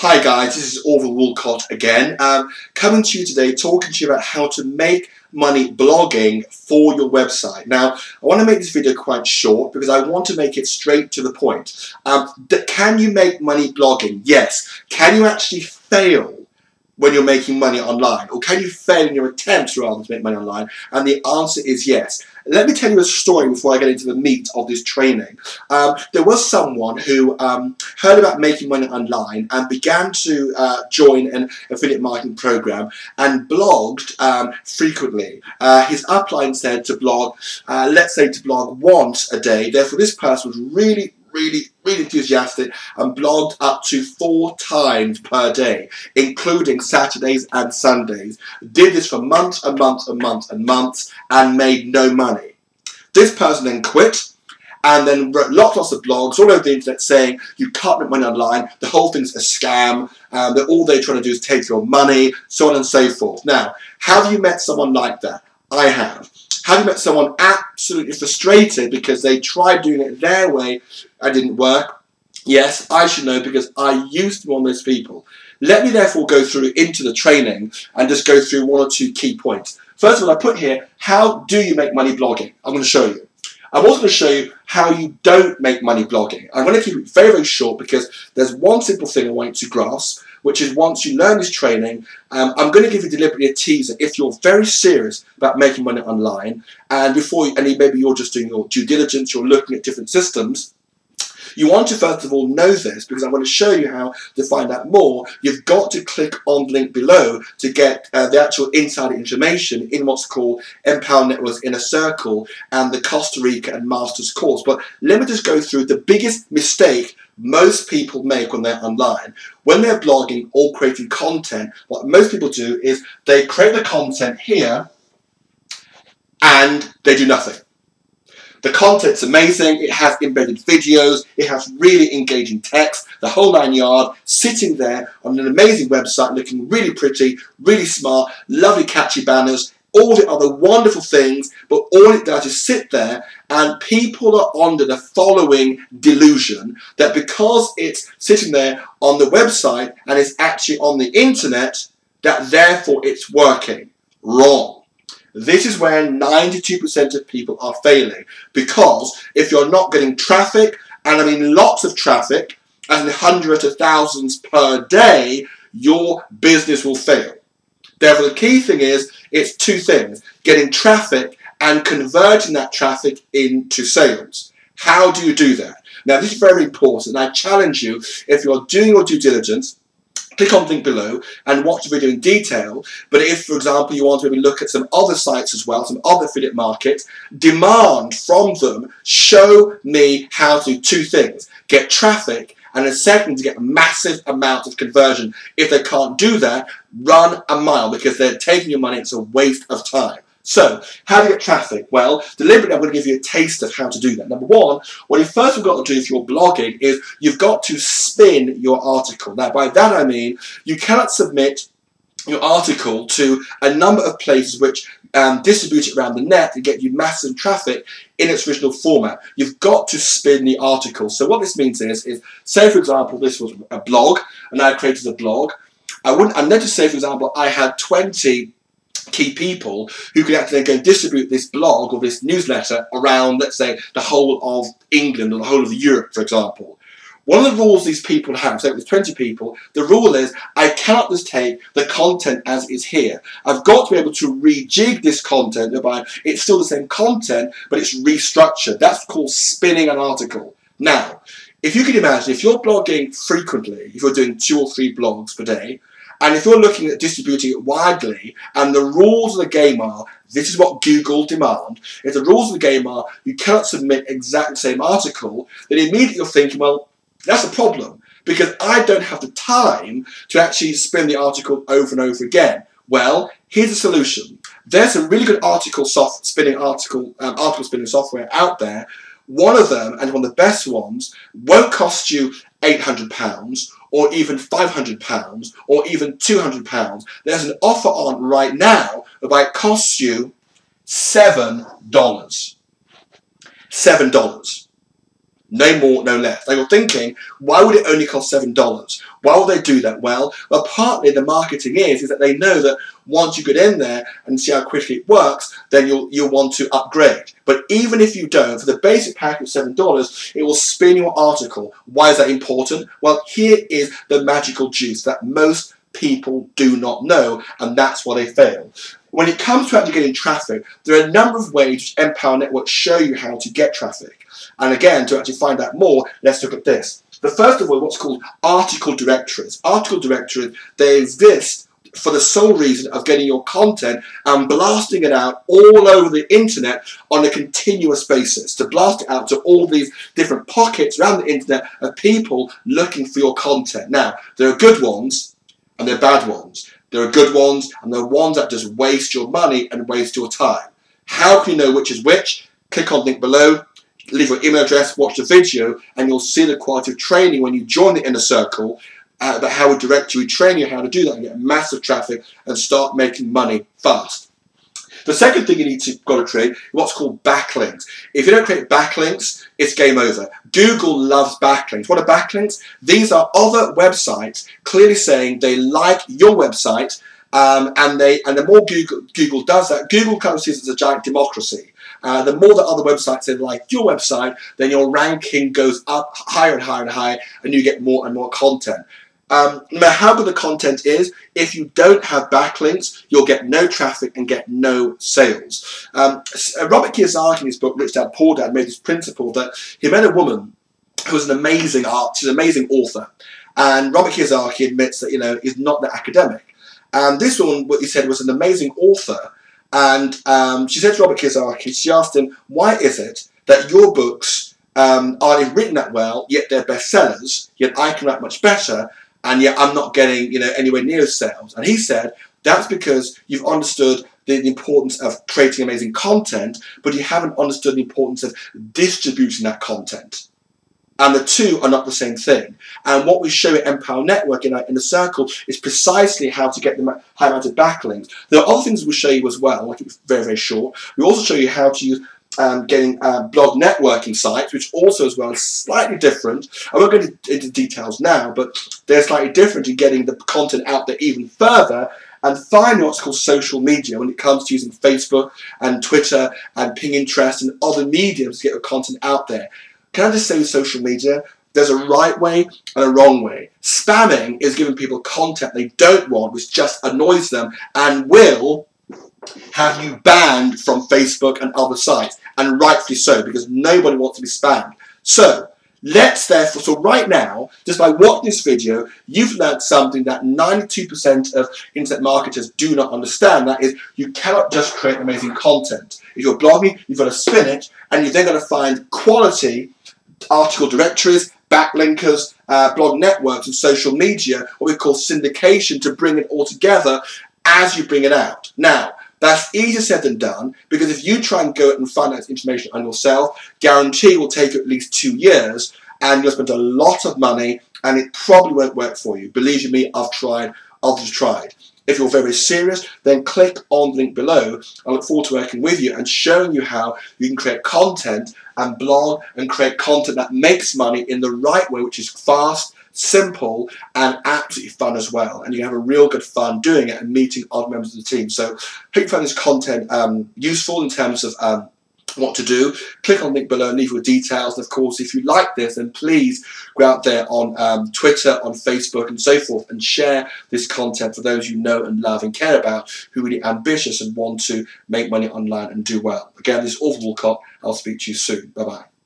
Hi guys, this is Orvil Walcott again, um, coming to you today talking to you about how to make money blogging for your website. Now, I want to make this video quite short because I want to make it straight to the point. Um, can you make money blogging? Yes. Can you actually fail when you're making money online? Or can you fail in your attempts rather to make money online? And the answer is yes. Let me tell you a story before I get into the meat of this training. Um, there was someone who um, heard about making money online and began to uh, join an affiliate marketing program and blogged um, frequently. Uh, his upline said to blog, uh, let's say to blog once a day. Therefore, this person was really really, really enthusiastic and blogged up to four times per day, including Saturdays and Sundays. Did this for months and months and months and months and made no money. This person then quit and then wrote lots, lots of blogs all over the internet saying you can't make money online, the whole thing's a scam, um, that all they're trying to do is take your money, so on and so forth. Now, have you met someone like that? I have. Have you met someone absolutely frustrated because they tried doing it their way and didn't work? Yes, I should know because I used to be one of those people. Let me therefore go through into the training and just go through one or two key points. First of all, I put here, how do you make money blogging? I'm going to show you. I'm also going to show you how you don't make money blogging. I'm going to keep it very, very short because there's one simple thing I want you to grasp, which is once you learn this training, um, I'm going to give you deliberately a teaser. If you're very serious about making money online and before you, and maybe you're just doing your due diligence, you're looking at different systems, you want to first of all know this because I want to show you how to find out more. You've got to click on the link below to get uh, the actual insider information in what's called Empower Networks Inner Circle and the Costa Rica and Masters course. But let me just go through the biggest mistake most people make when they're online. When they're blogging or creating content, what most people do is they create the content here and they do nothing. The content's amazing, it has embedded videos, it has really engaging text, the whole nine yard, sitting there on an amazing website looking really pretty, really smart, lovely catchy banners, all the other wonderful things, but all it does is sit there and people are under the following delusion that because it's sitting there on the website and it's actually on the internet, that therefore it's working. Wrong. This is where 92% of people are failing because if you're not getting traffic, and I mean lots of traffic, and hundreds of thousands per day, your business will fail. Therefore, the key thing is it's two things getting traffic and converting that traffic into sales. How do you do that? Now, this is very important. I challenge you if you're doing your due diligence, click on the link below and watch the video in detail. But if, for example, you want to maybe look at some other sites as well, some other affiliate markets, demand from them, show me how to do two things. Get traffic and a second to get a massive amounts of conversion. If they can't do that, run a mile because they're taking your money. It's a waste of time. So, how do you get traffic? Well, deliberately I'm going to give you a taste of how to do that. Number one, what you first have got to do if you're blogging is you've got to spin your article. Now, by that I mean you cannot submit your article to a number of places which um, distribute it around the net and get you massive traffic in its original format. You've got to spin the article. So what this means is, is say for example this was a blog and I created a blog. I wouldn't, and then to say for example I had 20 key people who could actually go distribute this blog or this newsletter around, let's say, the whole of England or the whole of Europe, for example. One of the rules these people have, so there's 20 people, the rule is I cannot just take the content as is here. I've got to be able to rejig this content whereby it's still the same content, but it's restructured. That's called spinning an article. Now, if you can imagine, if you're blogging frequently, if you're doing two or three blogs per day, and if you're looking at distributing it widely, and the rules of the game are, this is what Google demand, if the rules of the game are, you cannot submit exact same article, then immediately you're thinking, well, that's a problem because I don't have the time to actually spin the article over and over again. Well, here's a solution. There's a really good article soft spinning article um, article spinning software out there. One of them, and one of the best ones, won't cost you £800 or even £500 or even £200. There's an offer on right now whereby it costs you $7. $7. No more, no less. Now you're thinking, why would it only cost $7? Why would they do that? Well, well, partly the marketing is, is that they know that once you get in there and see how quickly it works, then you'll, you'll want to upgrade. But even if you don't, for the basic pack of $7, it will spin your article. Why is that important? Well, here is the magical juice that most people do not know, and that's why they fail. When it comes to actually getting traffic, there are a number of ways which Empower Network show you how to get traffic. And again, to actually find out more, let's look at this. The first of all, what's called article directories. Article directories, they exist for the sole reason of getting your content and blasting it out all over the internet on a continuous basis. To blast it out to all these different pockets around the internet of people looking for your content. Now, there are good ones and there are bad ones. There are good ones and there are ones that just waste your money and waste your time. How can you know which is which? Click on the link below leave your email address, watch the video, and you'll see the quality of training when you join the inner circle uh, about how we direct you, we train you how to do that and get massive traffic and start making money fast. The second thing you need to got to create is what's called backlinks. If you don't create backlinks, it's game over. Google loves backlinks. What are backlinks? These are other websites clearly saying they like your website um, and they and the more Google Google does that, Google kind of sees it as a giant democracy. Uh, the more that other websites like your website, then your ranking goes up higher and higher and higher, and you get more and more content. Um, no matter how good the content is, if you don't have backlinks, you'll get no traffic and get no sales. Um, uh, Robert Kiyosaki in his book Rich Dad Poor Dad made this principle that he met a woman who was an amazing art, she's an amazing author, and Robert Kiyosaki admits that you know he's not that academic. And this woman, what he said, was an amazing author, and um, she said to Robert Kiyosaki, she asked him, why is it that your books um, aren't written that well, yet they're bestsellers, yet I can write much better, and yet I'm not getting you know anywhere near sales? And he said, that's because you've understood the, the, importance of creating amazing content, but you haven't understood the importance of distributing that content and the two are not the same thing. And what we show at Empower Network in, our, Inner Circle is precisely how to get the high amount of backlinks. There are other things we'll show you as well, like it's very, very short. We also show you how to use um, getting uh, blog networking sites, which also as well is slightly different. I won't go into, into details now, but they're slightly different in getting the content out there even further and finally, what's called social media when it comes to using Facebook and Twitter and Pinterest and other mediums to get your content out there. Can I just say with social media, there's a right way and a wrong way. Spamming is giving people content they don't want, which just annoys them and will have you banned from Facebook and other sites, and rightfully so, because nobody wants to be spammed. So, let's therefore, so right now, just by watching this video, you've learned something that 92% of internet marketers do not understand. That is, you cannot just create amazing content. If you're blogging, you've got to spin it, and you've then got to find quality article directories, backlinkers, uh, blog networks, and social media, what we call syndication, to bring it all together as you bring it out. Now, that's easier said than done because if you try and go and find out information on yourself, guarantee will take at least two years and you'll spend a lot of money and it probably won't work for you. Believe you me, I've tried, others have tried. If you're very serious, then click on the link below. I look forward to working with you and showing you how you can create content and blog and create content that makes money in the right way, which is fast, simple, and absolutely fun as well. And you have a real good fun doing it and meeting other members of the team. So hope you found this content um, useful in terms of um, what to do, click on the link below and leave your details. And of course, if you like this, then please go out there on um, Twitter, on Facebook, and so forth, and share this content for those you know and love and care about who are really ambitious and want to make money online and do well. Again, this is Orvil Walcott. I'll speak to you soon. Bye bye.